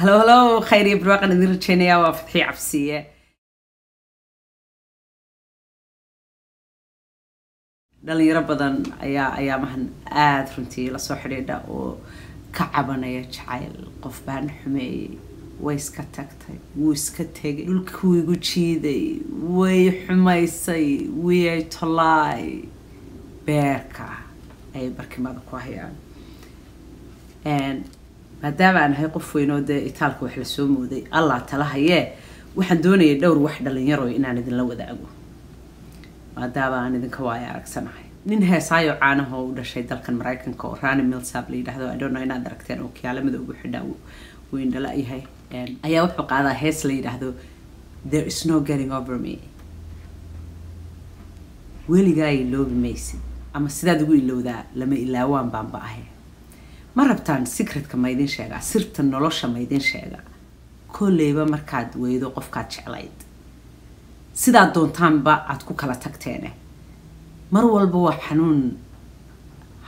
halo halo khayr iyo barwaaqan idin rajeynaya waa fatxii cabsiye. Dhalinyaro badan ayaa ayaamahan aada runtii la soo xidhiidha oo ka cabanaya jacayl. Qof baan xumeeyey way iska tagtay wuu iska tegay dhulkuu igu jiiday way xumaysay wiyay tolaay beerka ayay barkimada ku hayaan maadaama aan ahay qof weyn oo dee itaalka wax la soo mooday allah tala hayee waxaan doonayay dhowr wax dhalinyaro inaan idinla wadaago. Maadaama aan idinka waaya aragsanahay nin heesaayo caanaha oo u dhashay dalkan maraykanka oo rani milsab la yidhahdo know inaad aragteen oo kiyaalamada ugu xidhaa wuu indhala yahay. Ayaa wuxuu qaadaa hees la yidhaahdo there is no getting over me. Weligaa iloobi maysid ama sidaad ugu ilowdaa lama ilaawaan baanba ahe ma rabtaan secretka ma idin sheegaa sirta nolosha ma idin sheegaa kolleyba markaad weydo qofkaad jeclayd. Sidaad doontaanba aada ku kala tagteene. Mar walba waa xanuun.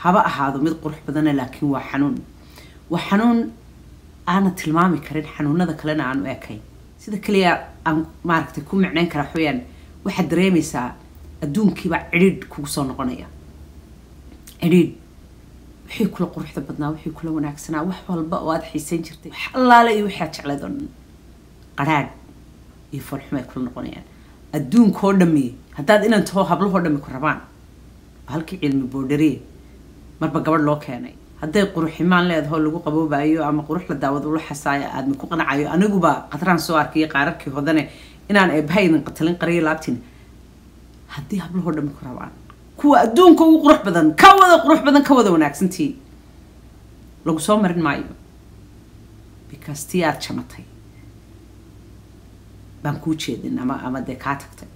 Haba ahaado mid qurux badana laakiin waa xanuun. Waa xanuun aana tilmaami karin xanuunada kalena aanu ekayn sida kaliya aan maaragtay ku micnayn karaa waxweyaan waxaad dareemaysaa adduunkiibaa cidhiidh kugu soo noqonaya. Cidhiidh wixii kula quruxda badnaa wixii kula wanaagsanaa wax walba oo aada xiisayn jirtay. Wax allaale iyo wixii aad jeclayd oo dhan qaraadh iyo foolxum ay kula noqonayaan. Adduunkoo dhami haddaad inan taho hablahoo dhami ku rabaan halkii cilmi boodhariye marba gabadh loo keenay. Hadday quruximaan leedaho lagu qaboobayo ama qurux la daawado ula xasaayo aadmi ku qanacayo aniguba qadraan soo arkaya qaararkii hodane inaan eebaha qatalin qariyo laabtin. Haddii hablahoo dhami ku rabaan kuwa adduunka ugu qurux badan ka wada qurux badan ka wada wanaagsantii lagu soo marin maayo. Because tii aada jamatay. Baan kuu jeedin ama ama dee kaa tagtay.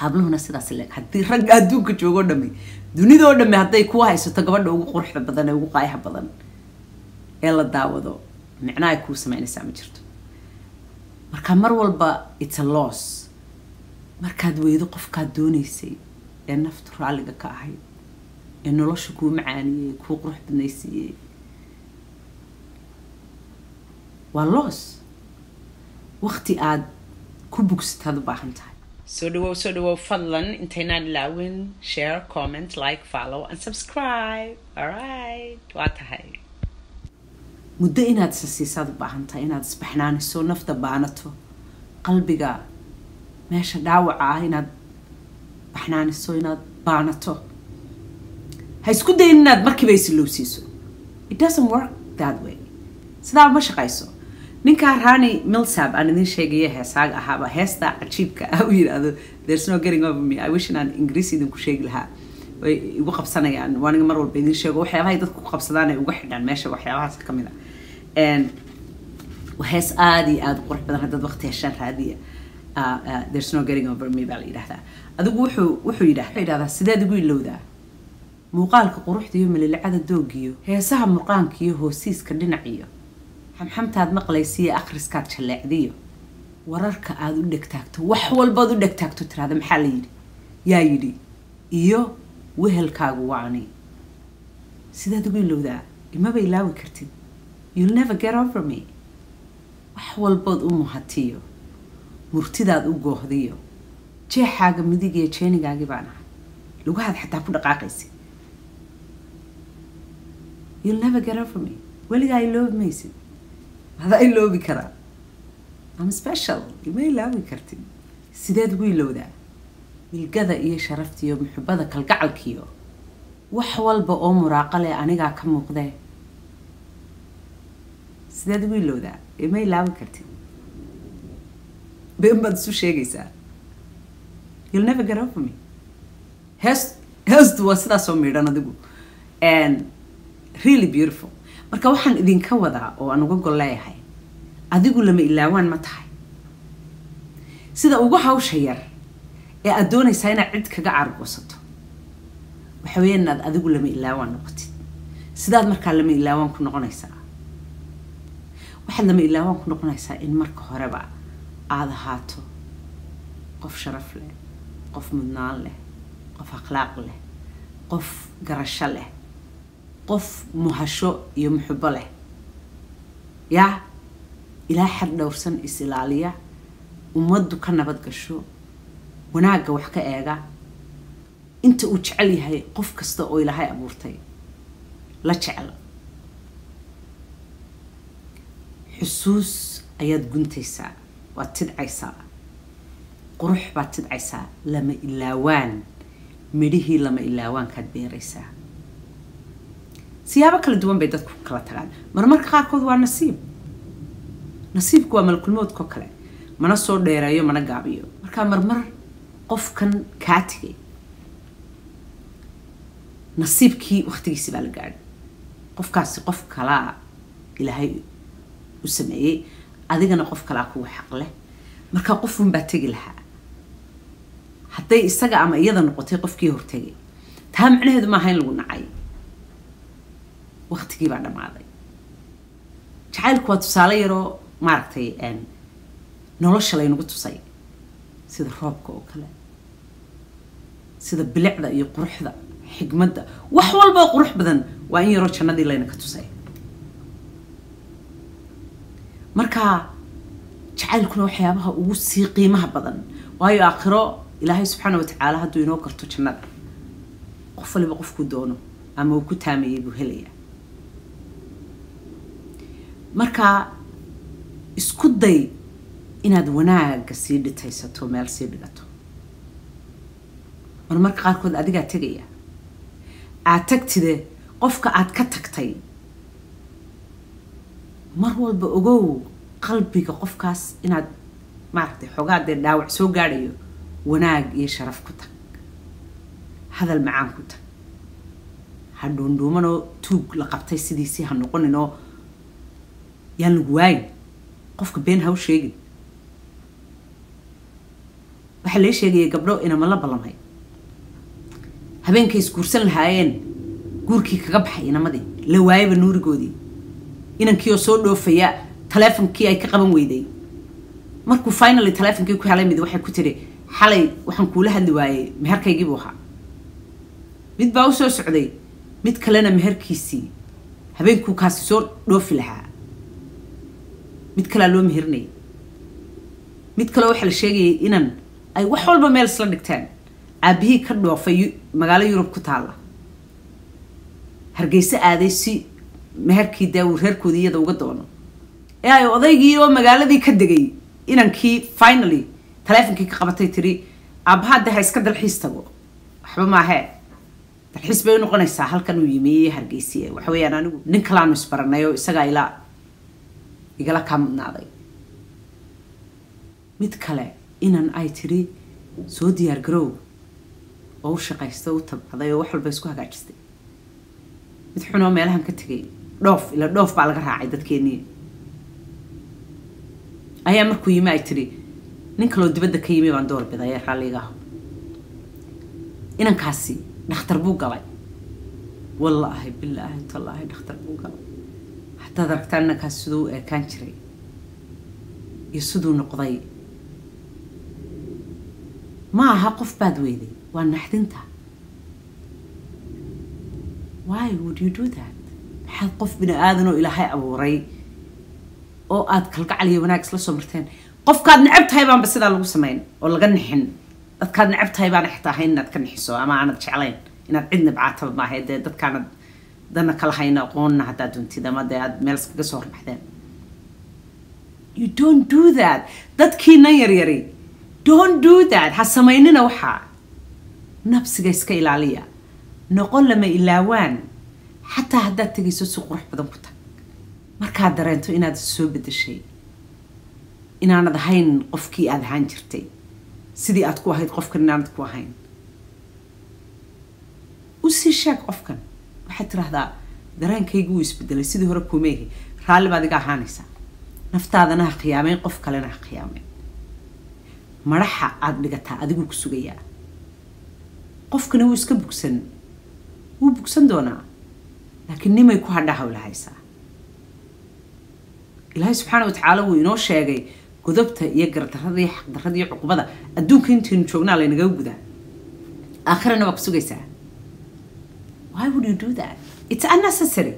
Habluhuna sidaas leeg. Haddii ragga adduunka joogoo dhami dunidoo dhami hadday kuu haysato gabadha ugu quruxda badan ee ugu qaayaha badan ee la daawado micnaha ay kuu sameynaysaa ma jirto. Marka mar walba it's a loss. Markaad weydo qofkaad doonaysay ee naftu raalliga ka ahayd ee nolosha kuu macaaniyey kuu qurux badnaysiiyey waa loos. Waqti aada ku bugsataad u baahan tahay. Soo dhawow soo dhawow fadlan intaynaan ilaawin share comment like follow and subscribe. Alright waa tahay. Muddo inaad isa siisaad u baahan tahay inaad isbaxnaaniso nafta baanato qalbiga meesha dhaawaca ah inaad baxnaaniso inaad baanato. Ha isku dayin inaad markiiba isilowsiiso it doesn't work that way. Sidaa ma shaqayso. Ninkaa rani milsab aan idin sheegaya heesaaga ahaaba heesta cajiibka ah u yidhaahdo there's no getting over me. I wish inaan ingiriis idinku sheegi lahaa. Way igu qabsanayaan. Waaniga mar walba idin sheego. Waxyaabahay dadku ku qabsadaan ay uga xidhaan meesha waxyaabahaas ka mid a hees aada iyo aada qurux badan haddaad waqti heshaan raadiya. There's no getting over me baa la yidhahdaa adigu wuxuu wuxuu yidhah wuxuu yidhahdaa sideed igu ilowdaa muuqaalka quruxda iyo malilacada doogiyo heesaha murqaanka iyo hoosiiska dhinaciyo xamxamtaad maqlaysiiyo akhriskaad jalleecdiyo wararka aada u dhegtaagto wax walbaad u dhegtaagto tiraada maxaa la yidhi? Yaa yidhi iyo wehelkaagu waani sidaad ugu ilowdaa imaba ilaawi kartid. You'll never get over me. Wax walbood u muhatiyo murtidaad u goohdiyo jeexaaga midig iyo jeenigaagii baan ahay lugahaad xataa ku dhaqaaqaysa you'll never get over me. Weligaa iloobi maysid madaa iloobi karaa. Am special. Ima ilaawi kartid sideed ugu ilowdaa milgada iyo sharafta iyo muxubada kalgacalkiyo. Wax walba oo muraaqale anigaa ka muuqdee sideed ugu ilowdaa ima ilaawi kartid been baad isu sheegaysaa you'll never get over me. Hees heestu waa sidaasoo miidhan adigu really beautiful. Marka waxaan idinka wadaa oo aan uga gol leeyahay adigu lama ilaawaan ma tahay. Sida ugu hawsha yar ee aada doonaysaa inaad cid kaga cargoosato waxa weya inaad adigu lama ilaawaan noqotid. Sidaad markaa lama ilaawaan ku noqonaysaa. Waxaad lama ilaawaan ku noqonaysaa in marka horeba aada ahaato qof sharaf leh qof mudnaan leh qof akhlaaq leh qof garasho leh qof muhasho iyo muxubo leh. Yaa ilaa xad dhowrsan is ilaaliya ummaddu ka nabad gasho wanaagga wax ka eega. Inta uu jecel yahay qof kasta oo ilaahay abuurtay la jecel. Xusuus ayaad guntaysaa waad tidcaysaa qurux baad tidcaysaa lama ilaawaan midhihii lama ilaawaankaad beeraysaa. Siyaabo kala duwan bay dadku kala tagaan. Marmarka qaarkood waa nasiib. Nasiibku waa malakulmoodko kale. Mana soo dheereeyo mana gaabiyo. Markaa marmar qofkan kaa tegay nasiibkii waktigiisi baa la gaadhay. Qofkaasi qof kalaa ilaahay u sameeyey adigana qof kalaa kuwa xaq leh. Markaa qofun baa tegi lahaa hadday isaga ama iyada noqotay qofkii hortegay taa macnaheedu maaha in lagu nacay. Waktigii baa dhammaaday. Jacaylku waa tusaale yaroo maaragtay nolosha laynagu tusay. Sida roobka oo kale. Sida bilicda iyo quruxda xigmadda. Wax walboo qurux badan waa in yaroo jannadii layna ka tusay. Marka jacaylkuna waxyaabaha ugu sii qiimaha badan. Waayo aakhiro ilaahay subxaana watacaala hadduu inoo karto jannada qof waliba qofkuu doono ama uu ku taamayay buu helayaa. Marka isku day inaad wanaagga sii dhitaysato meel sii dhigato. Marmarka qaarkood adigaa tegaya. Aad tagtide qofka aad ka tagtay mar walba ogow qalbiga qofkaas inaad maaragtay xoogaa dee dhaawac soo gaadhayo wanaag iyo sharaf ku tag. Hadal macaan ku tag. Ha dhuundhuumanoo tuug la qabtay sidiisii ha noqoninoo yaan lagu waayin. Qofka been ha u sheegin. Waxaa lee sheegaya gabdho inama la ballamay. Habeenkay isguursan lahaayeen. Guurkii kaga baxay inamadii la waayaba nuurigoodii. Inankii oo soo dhoofaya taleefonkii ay ka qaban weyday. Markuu finaly taleefonkii ku helay mid waxay ku tiri xalay waxaan kuula hadli waayey meherkaygii buu ahaa. Mid baa u socday mid kalena meherkiisii habeenkuu kaasi soo dhoofi lahaa. Mid kalea loo meherinayay mid kale waxaa la sheegayay inan ay wax walba meel isla dhigteen. Aabihii ka dhoofay magaalo yurub ku taalla. Hargeyse aaday si meherkii uu reerkoodii iyada uga doono ee ay odaygii oo magaaladii ka degay inankii finaly taleefonkii ka qabatay tiri aabbahaa dee ha iska dalxiis tago. Waxba maahee dalxiis bay u noqonaysaa halkan uu yimi hargeysi waxa weeyaan anigu. Nin kalaanu isbaranay oo isagaa ilaa igala kaa mudnaaday. Mid kale inan ay tiri soo diyaar garow. Oo u shaqaysta u tabcaday oo wax walba isku hagaajistay. Mid xunoo meelahan ka tegay dhoof ila dhoof baa laga raacay dadkeenii ayaa markuu yimi ay tiri nin kaloo dibadda ka yimi baan door biday ee raalliga inankaasi dhakhtar buu galay. Wallaahi bilaahi tallaahi dhakhtar buu galay. Hadaad aragtaan inankaas siduu u eekaan jiray iyo siduu noqday ma aha qof baad weyday waa naxdinta. Why would you do that? Maxaad qof bini aadan oo ilaahay abuuray oo aad kalgacal iyo wanaag isla soo marteen qofkaad necab tahay baanba sidaa lagu samayn oo laga nixin. Dadkaad necab tahay baana xitaa ahayn inaad ka nixiso ama aanad jeclayn. Inaad cid nibcaataba maahay dee dadkaanad dana kala hayna aqoonna haddaad duntid ama dee aad meel iskaga soo horbaxdeen you don't do that. Dadkiinan yaryari don't do that. Ha samaynina waxaa nabsiga iska ilaaliya. Noqon lama ilaawaan. Xataa haddaad tegayso si qurux badan ku tag. Markaad dareento inaad soo bedeshay inaanad ahayn qofkii aada ahaan jirtay. Sidii aad ku ahayd qofkan inaanad ku ahayn. U sii sheeg qofkan. Waxaad tiraahdaa dareenkaygu wuu isbedelay. Sidii hore kumeehi raalli baad iga ahaanaysaa. Naftaadana ha khiyaameyn qof kalena ha khiyaameyn madaxa aada dhigataa adiguu ku sugayaa. Qofkana wuu iska bugsan wuu bugsan doonaa. Laakiin nimay ku hadhaa hawlahaysaa ilaahay subxaana wa tacaala wuu inoo sheegay godobta iyo xaqdarrada iyo cuqubada. Adduunka intaynu joognaa laynagaga gudaa. Aakhirana waa ku sugaysaa. Why would you do that? It's unnecessary.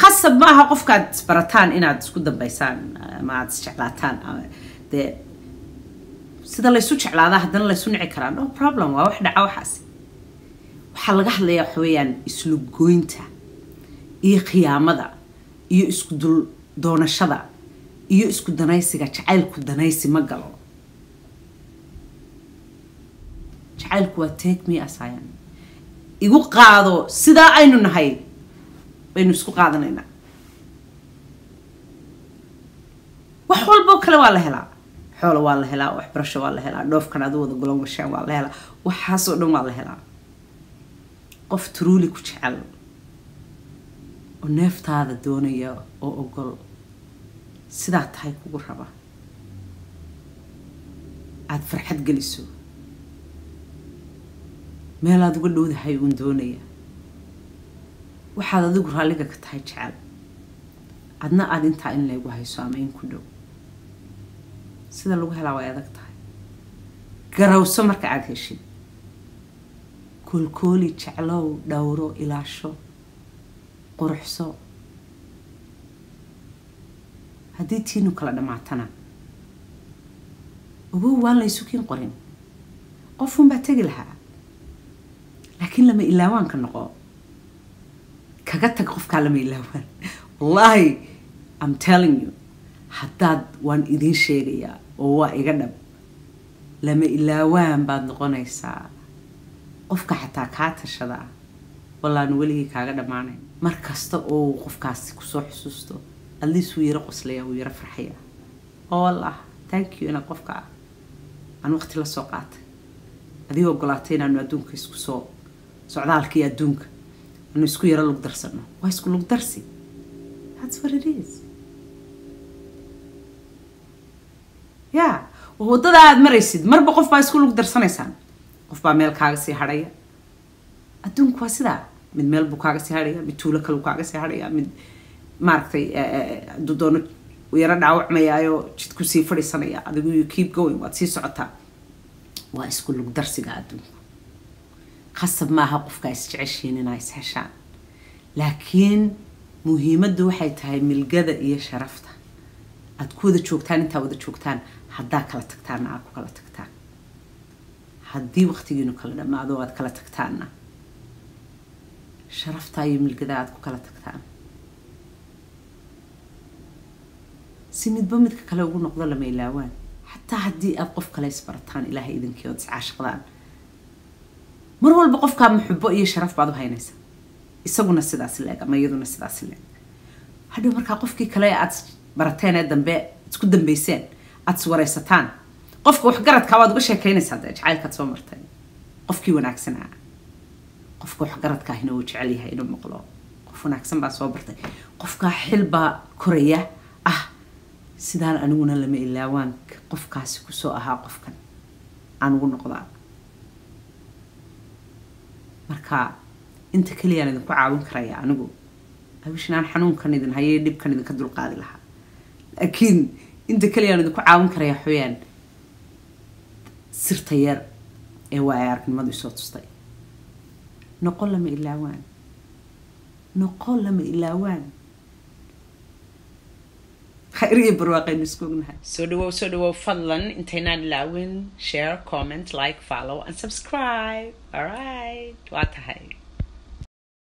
Qasab ma qofkaad isbarataan inaad isku dambaysaan ama isjeclaataan dee sida laysu jeclaadaa haddana laysu nici karaa no problem waa wax dhaca waxaas. Waxaa laga hadlayaa waxa weeyaan islugoynta iyo khiyaamada iyo isku dul doonashada iyo isku danaysiga jacaylku danaysi ma galo. Jacaylku waa take me asayan igu qaado sidaa aynu nahay baynu isku qaadanaynaa. Wax walboo kale waa la helaa. Xoolo waa la helaa waxbarasho waa la helaa dhoofkan adu wada golon gashaan waa la helaa waxaasoo dhan waa la helaa. Qof turuuli ku jecel oo neeftaada doonaya oo ogol sidaa tahay kugu raba. Aada farxad geliso. Meel aada uga dhowdahay uun doonaya. Waxaad adigu raalliga ka tahay jecel. Adna aada intaa in laygu hayso ama in ku dhow. Sida lagu helaa way adag tahay. Garawso marka aada heshid koolkooli jeclow dhowro ilaasho quruxso haddii tiinu kala dhammaatana ogow waan laysu kiin qorin. Qofunbaa tegi lahaa. Laakiin lama ilaawaanka noqo. Kaga tag qofkaa lama ilaawaan. Wallaahi am telling you haddaad waan idiin sheegayaa oo waa iga dhab. Lama ilaawaan baad noqonaysaa. Qofka xataa kaa tashadaa wallaan weligii kaaga dhammaanayn mar kasta oo qofkaasi ku soo xusuusto adliis wuu yaro qoslaya wuu yaro farxaya. Oo wallah thank you inaad qofka ah aan waqti la soo qaatay. Adigoo ogolaatay inaanu adduunka isku soo socdaalkii adduunka anu isku yaro lug darsano waa isku lug darsi. That's what it is. Ya waddada aada maraysid marba qof baa isku lug darsanaysaan. Qof baa meel kaaga sii hadhaya. Adduunku waa sidaa. Mid meel buu kaaga sii hadhaya mid tuulo kale kaaga sii hadhaya mid maaragtay hadduu doono yaro dhaawacmayaayo jidku sii fadhiisanaya adigu you keep going waad sii socotaa waa isku lug darsiga adduunku qasab maaha qofkaa isjeceshiin inaa is heshaan. Laakiin muhiimaddu waxay tahay milgada iyo sharafta. Aad ku wada joogtaan intaa wada joogtaan haddaa kala tagtaanna aad ku kala tagtaan. Haddii waqtigiinu kala dhammaado aad kala tagtaanna. Sharaftaa iyo milgada aad ku kala tagtaan si midba midka kale ugu noqdo lama ilaawaan xataa haddii aad qof kale isbarataan ilaahay idinkii ood iscaashaqdaan mar walba qofkaa muxubo iyo sharaf baad u haynaysa. Isaguna sidaas leeg ama iyaduna sidaas leeg hadhow markaa qofkii kale aad barateen ee dambe isku dambeyseen aada iswaraysataan qofka waxgaradkaa waad uga sheekaynaysaa dee jacaylkaad soo martay. Qofkii wanaagsanaa qofka waxgaradkaahina uu jecel yahay inuu maqlo. Qof wanaagsan baa soo bartay. Qofkaa xil baa koraya sidaan aniguna lama ilaawaan qofkaasi ku soo ahaa qofkan. Aan ugu noqdaa. Marka inta keliyaan idinku caawin karaya anigu. Awishin aan xanuunkan idin hayay dhibkan idinka dulqaadi lahaa. Laakiin inta keliyaan idinku caawin karaya xooyaan sirta yar ee waa ay aragnimadu isoo tustay. Noqon lama ilaawaan noqon lama ilaawaan khayr iyo barwaaqaynu isku ognahay soo dhawow soo dhawow fadlan intaynaan ilaawin share comment like follow and subscribe. Alright waa tahay